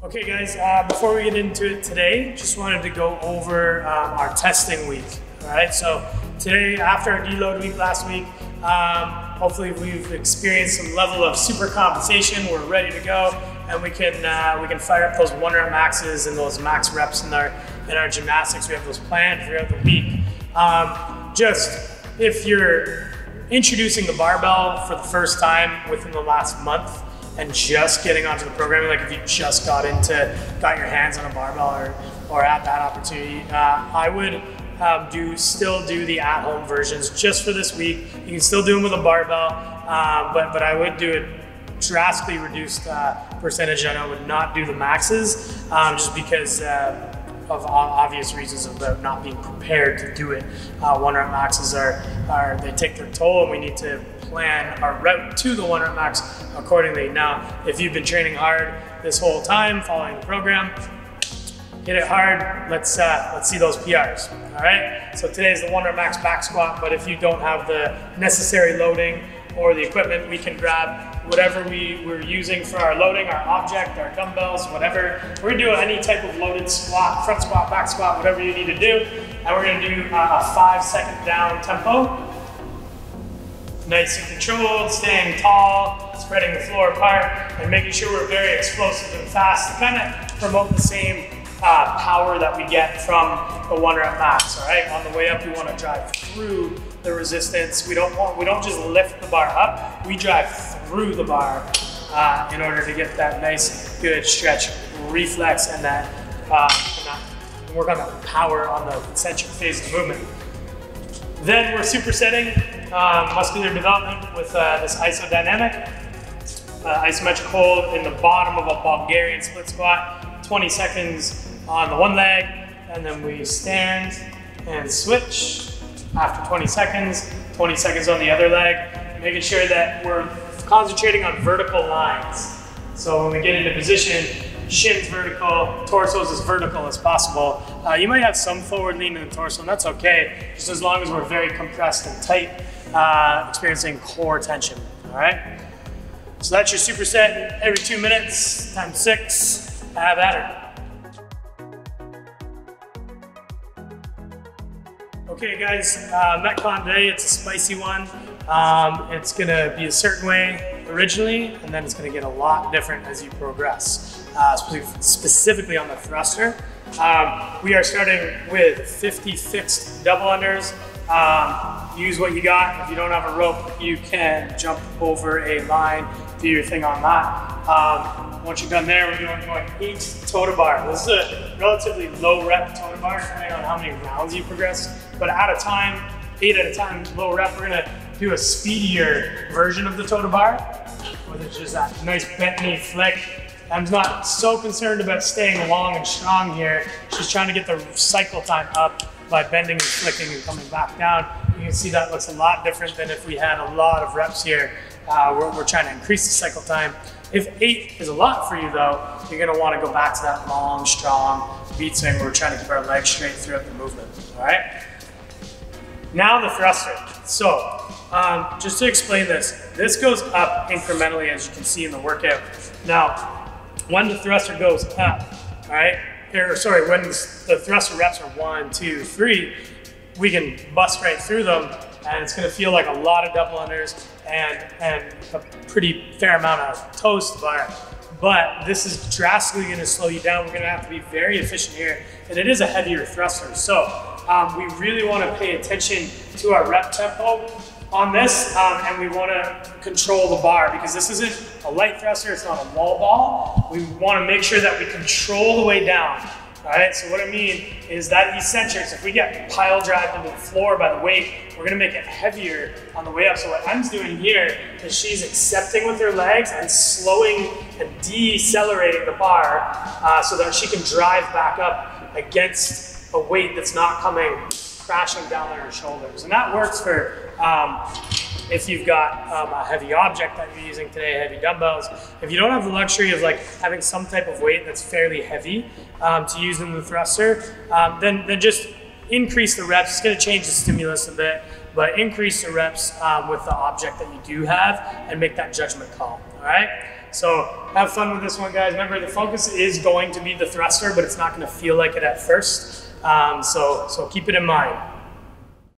Okay guys, uh, before we get into it today, just wanted to go over um, our testing week. All right, so today after our deload week last week, um, hopefully we've experienced some level of super compensation. We're ready to go, and we can uh, we can fire up those one rep maxes and those max reps in our in our gymnastics. We have those planned throughout the week. Um, just if you're introducing the barbell for the first time within the last month and just getting onto the programming, like if you just got into, got your hands on a barbell or, or at that opportunity, uh, I would um, do still do the at-home versions just for this week. You can still do them with a barbell, uh, but but I would do it drastically reduced uh, percentage, and I would not do the maxes um, just because. Uh, of obvious reasons about not being prepared to do it. Uh, one rep maxes are, are they take their toll, and we need to plan our route to the one rep max accordingly. Now, if you've been training hard this whole time, following the program, hit it hard. Let's uh, let's see those PRs. All right. So today is the one rep max back squat, but if you don't have the necessary loading or the equipment, we can grab whatever we were using for our loading, our object, our dumbbells, whatever. We're gonna do any type of loaded squat, front squat, back squat, whatever you need to do. And we're gonna do uh, a five second down tempo nice and controlled, staying tall, spreading the floor apart, and making sure we're very explosive and fast to kind of promote the same uh, power that we get from the one rep max. All right, on the way up, we want to drive through the resistance. We don't want we don't just lift the bar up. We drive through the bar uh, in order to get that nice, good stretch reflex and that, uh, and that work on power on the concentric phase of movement. Then we're supersetting um, muscular development with uh, this isodynamic. Uh, isometric hold in the bottom of a Bulgarian split squat, 20 seconds on the one leg, and then we stand and switch after 20 seconds, 20 seconds on the other leg, making sure that we're concentrating on vertical lines. So when we get into position, shins vertical, torso is as vertical as possible. Uh, you might have some forward lean in the torso, and that's okay, just as long as we're very compressed and tight, uh, experiencing core tension, all right? So that's your superset every two minutes, times six, have at. Okay guys, uh, Metcon today, it's a spicy one. Um, it's gonna be a certain way originally, and then it's gonna get a lot different as you progress, uh, specifically on the thruster. Um, we are starting with 50 fixed double unders. Um, use what you got. If you don't have a rope, you can jump over a line, do your thing on that. Um, once you're done there, we're doing, going eight toe to bar. This is a relatively low rep toe to bar, depending on how many rounds you progress. But at a time, eight at a time, low rep, we're gonna do a speedier version of the toe to bar, where there's just that nice bent knee flick. I'm not so concerned about staying long and strong here, She's trying to get the cycle time up by bending and flicking and coming back down. You can see that looks a lot different than if we had a lot of reps here. Uh, we're, we're trying to increase the cycle time. If eight is a lot for you though, you're gonna wanna go back to that long, strong beat swing where we're trying to keep our legs straight throughout the movement, all right? Now the thruster. So, um, just to explain this, this goes up incrementally as you can see in the workout. Now, when the thruster goes up, all right, or sorry, when the thruster reps are one, two, three, we can bust right through them and it's gonna feel like a lot of double unders and, and a pretty fair amount of toes to bar. But this is drastically gonna slow you down. We're gonna have to be very efficient here. And it is a heavier thruster. So um, we really wanna pay attention to our rep tempo on this, um, and we want to control the bar because this isn't a light thruster, it's not a wall ball. We want to make sure that we control the way down. All right, so what I mean is that eccentrics, if we get pile drive into the floor by the weight, we're gonna make it heavier on the way up. So what Em's doing here is she's accepting with her legs and slowing and decelerating the bar uh, so that she can drive back up against a weight that's not coming crashing down on your shoulders. And that works for um, if you've got um, a heavy object that you're using today, heavy dumbbells, if you don't have the luxury of like having some type of weight that's fairly heavy um, to use in the thruster, um, then, then just increase the reps. It's gonna change the stimulus a bit, but increase the reps um, with the object that you do have and make that judgment call. All right. So have fun with this one, guys. Remember, the focus is going to be the thruster, but it's not going to feel like it at first. Um, so so keep it in mind.